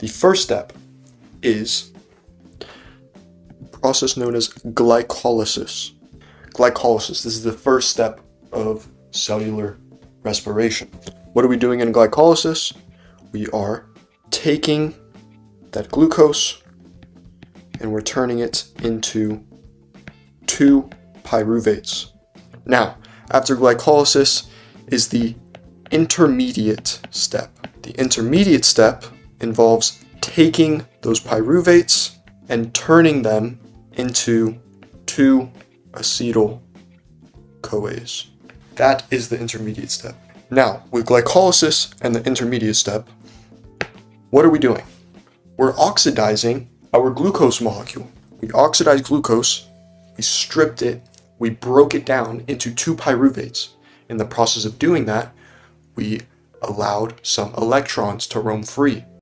The first step is a process known as glycolysis. Glycolysis, this is the first step of cellular respiration. What are we doing in glycolysis? We are taking that glucose and we're turning it into two pyruvates. Now, after glycolysis is the intermediate step. The intermediate step involves taking those pyruvates and turning them into two acetyl CoAs. That is the intermediate step. Now, with glycolysis and the intermediate step, what are we doing? We're oxidizing our glucose molecule. We oxidized glucose, we stripped it, we broke it down into two pyruvates. In the process of doing that, we allowed some electrons to roam free.